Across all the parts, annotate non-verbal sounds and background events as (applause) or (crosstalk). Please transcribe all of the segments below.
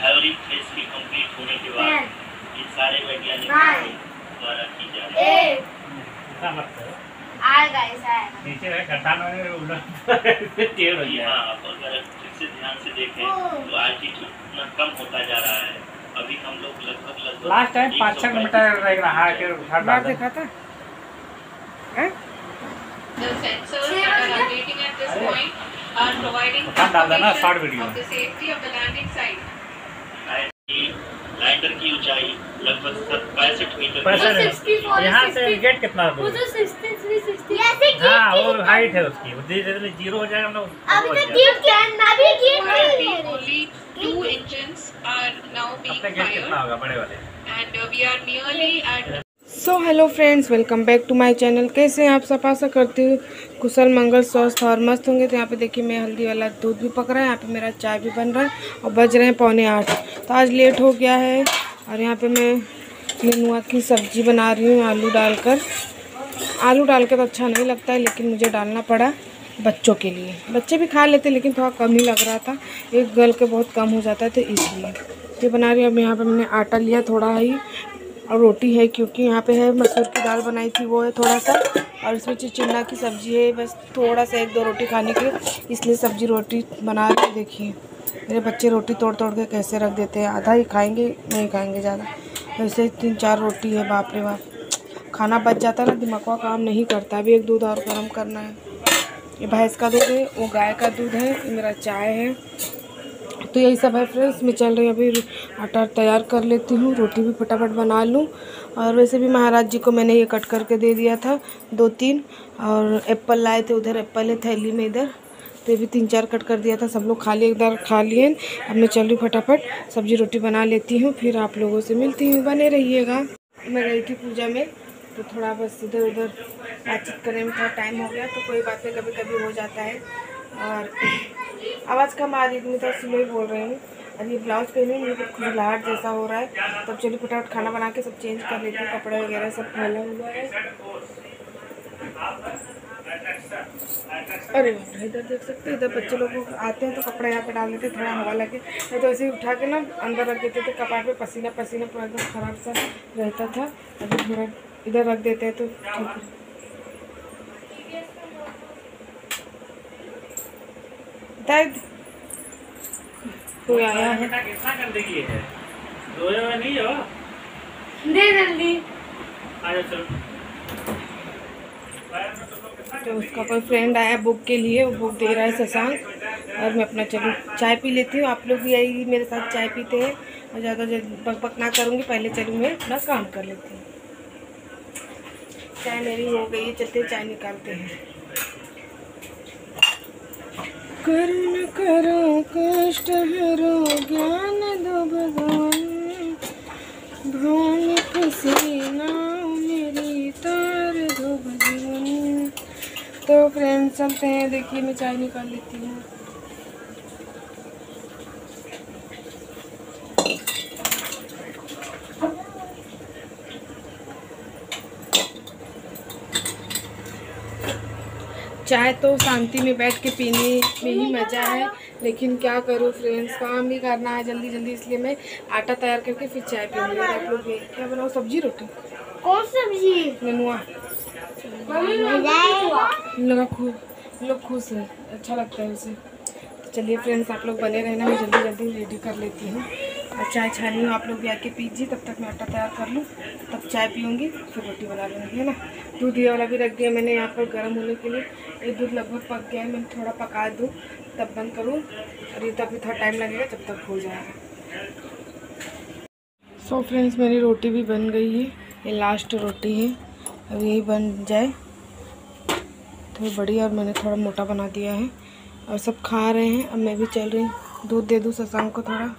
Hybrid face की complete होने के बाद ये सारे वैज्ञानिकों द्वारा की जा रही है। आएगा ऐसा आएगा नीचे है खड्डा में उलट टेढ़ हो गया। हाँ आप अगर ठीक से ध्यान से देखें तो एल्टीट्यूड इतना कम होता जा रहा है। अभी हम लोग लगभग लगभग लास्ट टाइम पाँच छः 135 किलोमीटर लग रहा है कि बाहर डाला। देखा था? हैं? The sensors that are updating at this point are providing video of the safety of the landing site. Lander की ऊंचाई लगभग पैंसठ मीटर पैंसठ। 64 यहाँ से गेट कितना दूर? है? 63 60 ऐसे और हाइट है उसकी। धीरे धीरे ज़ीरो हो जाएगा ना अभी वो तो कितना होगा बड़े वाले? And we are nearly at so hello friends welcome back to my channel कैसे हैं आप सब? आशा करती हूँ कुशल, मंगल, स्वस्थ और मस्त होंगे। तो यहाँ पे देखिए मैं हल्दी वाला दूध भी पक रहा है। यहाँ पे मेरा चाय भी बन रहा है और बज रहे हैं पौने आठ। तो आज लेट हो गया है और यहाँ पे मैं नेनुआ की सब्ज़ी बना रही हूँ आलू डालकर। आलू डाल के तो अच्छा नहीं लगता है, लेकिन मुझे डालना पड़ा बच्चों के लिए। बच्चे भी खा लेते, लेकिन थोड़ा कम ही लग रहा था। एक गल के बहुत कम हो जाता है तो इसलिए। ये बना रही हूँ। अब यहाँ पे मैंने आटा लिया थोड़ा ही। और रोटी है क्योंकि यहाँ पे है मसूर की दाल बनाई थी वो है थोड़ा सा और इसमें चिचिन्ना की सब्ज़ी है। बस थोड़ा सा एक दो रोटी खाने के इसलिए सब्ज़ी रोटी बना के देखिए। मेरे बच्चे रोटी तोड़ तोड़ के कैसे रख देते हैं? आधा ही खाएँगे, नहीं खाएँगे ज़्यादा। ऐसे तीन चार रोटी है, बाप रे बाप। खाना बच जाता ना, दिमाग का काम नहीं करता। अभी एक दूध और गर्म करना है। ये भैंस का दूध है, वो गाय का दूध है मेरा चाय है। तो यही सब है फ्रेंड्स, मैं चल रही अभी आटा तैयार कर लेती हूँ, रोटी भी फटाफट बना लूँ। और वैसे भी महाराज जी को मैंने ये कट करके दे दिया था दो तीन और एप्पल लाए थे, उधर एप्पल है थैली में इधर। तो भी तीन चार कट कर दिया था, सब लोग खा लिए इधर खा लिए। अब मैं चल रही फटाफट, सब्ज़ी रोटी बना लेती हूँ, फिर आप लोगों से मिलती हूँ, बने रहिएगा। मैं गई थी पूजा में तो थोड़ा बस इधर उधर बातचीत करने में थोड़ा टाइम हो गया तो कोई बात नहीं कभी कभी हो जाता है। और (clears throat) आवाज़ कम आ रही थी, मैं तो ही बोल रही हूँ। अब ये ब्लाउज पहनी मुझे कुछ खुजलाहट जैसा हो रहा है। तब चलिए फटाफट खाना बना के सब चेंज कर लेती हूँ, कपड़े वगैरह सब फैला हुआ है। अरे इधर देख सकते हैं, इधर बच्चे लोग आते हैं तो कपड़ा यहाँ पे डाल देते थोड़ा हवा लगे। नहीं तो ऐसे ही उठा के ना अंदर रख देते थे, कपाट पे पसीना पसीना पूरा एकदम खराब सा रहता था। अभी थोड़ा इधर रख देते हैं तो ठीक है। कोई आया है? बेटा कितना गंदगी है? हुए नहीं हो? दे जल्दी। चलो। तो उसका कोई फ्रेंड आया बुक के लिए वो बुक दे रहा है शशांक। और मैं अपना चलूँ चाय पी लेती हूँ। आप लोग भी यही मेरे साथ चाय पीते हैं। और ज़्यादा बक बक ना करूँगी पहले चलूँ मैं अपना काम कर लेती हूँ। चाय मेरी हो गई है चलते चाय निकालते हैं। करो न करो, कष्ट हरो, ज्ञान दो भगवान। भ्रम पसीना मेरी, तार दो भगवान। तो फ्रेंड्स चलते हैं, देखिए, मैं चाय निकाल लेती हूँ। चाय तो शांति में बैठ के पीने में ही मज़ा है लेकिन क्या करूँ फ्रेंड्स काम भी करना है जल्दी जल्दी इसलिए मैं आटा तैयार करके फिर चाय पीऊँगी। आप लोग क्या बनाओ सब्ज़ी रोटी? कौन सब्ज़ी। नेनुआ लोग खुश इन लोग खुश है अच्छा लगता है उसे। तो चलिए फ्रेंड्स आप लोग बने रहना मैं जल्दी जल्दी रेडी कर लेती हूँ। और चाय छानी आप लोग भी आके पीजिए, तब तक मैं आटा तैयार कर लूँ, तब चाय पीऊँगी, फिर रोटी बना लूँगी, है ना? दूध ये वाला भी रख दिया मैंने यहाँ पर गर्म होने के लिए। ये दूध लगभग पक गया है मैं थोड़ा पका दूँ, तब बंद करूँ, और ये तब भी थोड़ा टाइम लगेगा जब तक हो जाएगा सो फ्रेंड्स मेरी रोटी भी बन गई है, ये लास्ट रोटी है, अब यही बन जाए। थोड़ी बड़ी और मैंने थोड़ा मोटा बना दिया है, और सब खा रहे हैं, अब मैं भी चल रही हूँ। दूध दे दूँ शशांक को थोड़ा।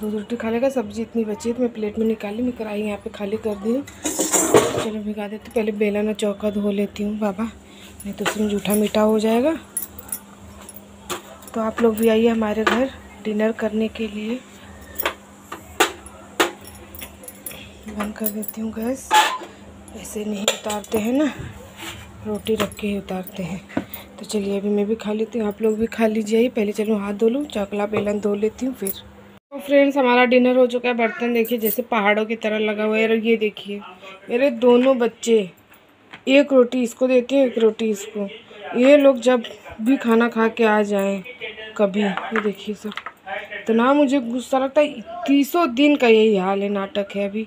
दूध रोटी खा लेगा सब्ज़ी इतनी बची है तो मैं प्लेट में निकाली, मैं कढ़ाई यहाँ पे खाली कर दी चलो भिगा देती हूँ, पहले बेलन चौका धो लेती हूँ बाबा, नहीं तो उसमें जूठा मीठा हो जाएगा। तो आप लोग भी आइए हमारे घर डिनर करने के लिए। बंद कर देती हूँ गैस, ऐसे नहीं उतारते हैं ना, रोटी रख के ही उतारते हैं। तो चलिए अभी मैं भी खा लेती हूँ, आप लोग भी खा लीजिए पहले चलो हाथ धो लूँ चकला बेलन धो लेती हूँ, फिर। तो फ्रेंड्स, हमारा डिनर हो चुका है बर्तन। देखिए, जैसे पहाड़ों की तरह लगा हुआ है और ये देखिए, मेरे दोनों बच्चे, एक रोटी इसको देती हूँ, एक रोटी इसको। ये लोग जब भी खाना खा के आ जाएँ, कभी, ये देखिए सब। ना मुझे गुस्सा लगता है तीसों दिन का यही हाल है, नाटक है अभी।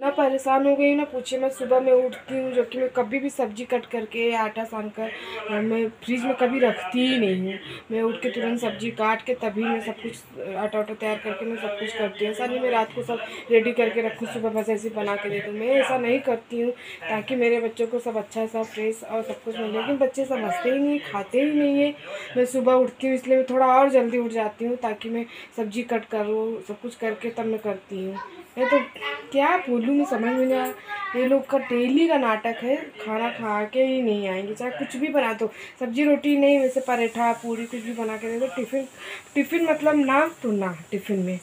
इतना परेशान हो गई ना पूछे मैं सुबह में उठती हूँ, जो कि मैं कभी भी सब्ज़ी कट करके आटा सान कर मैं फ्रिज में कभी रखती ही नहीं हूँ। मैं उठ के तुरंत सब्ज़ी काट के तभी मैं सब कुछ आटा वाटा तैयार करके मैं सब कुछ करती हूँ। ऐसा नहीं मैं रात को सब रेडी करके रखूँ, सुबह बस ऐसे बना के दे दूँ। मैं ऐसा नहीं करती हूँ ताकि मेरे बच्चों को सब अच्छा सा फ्रेश और सब कुछ मिले। लेकिन बच्चे समझते ही नहीं, खाते ही नहीं है। मैं सुबह उठती हूँ, इसलिए मैं थोड़ा और जल्दी उठ जाती हूँ ताकि मैं सब्ज़ी कट करूँ, सब कुछ करके तब मैं करती हूँ। मैं तो क्या बोलूँ, मैं समझ में नहीं आ ये लोग का डेली का नाटक है, खाना खा के ही नहीं आएँगे। चाहे कुछ भी बना दो, सब्ज़ी रोटी नहीं, वैसे पराठा, पूरी कुछ भी बना के दे दो टिफ़िन टिफ़िन मतलब ना तो ना, टिफ़िन में।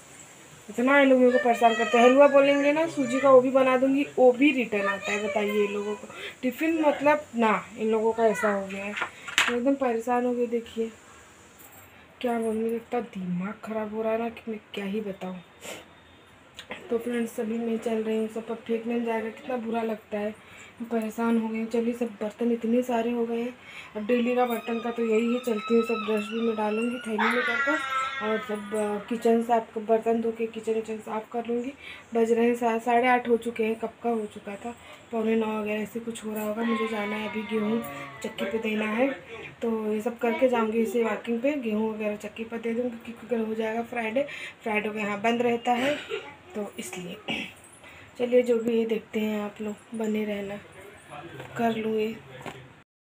इतना इन लोगों को परेशान करते हैं। हलवा बोलेंगे ना, सूजी का वो भी बना दूँगी, वो भी रिटर्न आता है, बताइए इन लोगों को। टिफ़िन मतलब ना, इन लोगों का ऐसा हो गया है। मैं एकदम परेशान हो गए, देखिए। क्या बोलूँ, इतना दिमाग ख़राब हो रहा है ना कि मैं क्या ही बताऊँ। तो फ्रेंड्स, सभी मैं चल रही हूँ, सब अब फेंकने में जाएगा। कितना बुरा लगता है। परेशान हो हूँ। चलिए, सब बर्तन इतने सारे हो गए हैं। अब डेली का बर्तन का तो यही है, चलती हूँ, सब डस्टबिन में डालूँगी, थैली में करकर और सब किचन साफ़ बर्तन धो के किचन विचन साफ़ कर लूँगी। बज रहे हैं साढ़े आठ हो चुके हैं, कब का हो चुका था? पौने नौ वगैरह ऐसे कुछ हो रहा होगा, मुझे जाना है अभी गेहूँ चक्की पे देना है। तो ये सब करके जाऊँगी इसे वॉकिंग पे, गेहूँ वगैरह चक्की पर दे दूँगी, क्योंकि हो जाएगा फ्राइडे फ्राइडे को यहाँ बंद रहता है। तो इसलिए (clears throat) चलिए जो भी ये देखते हैं आप लोग, बने रहना, कर लूँ ये।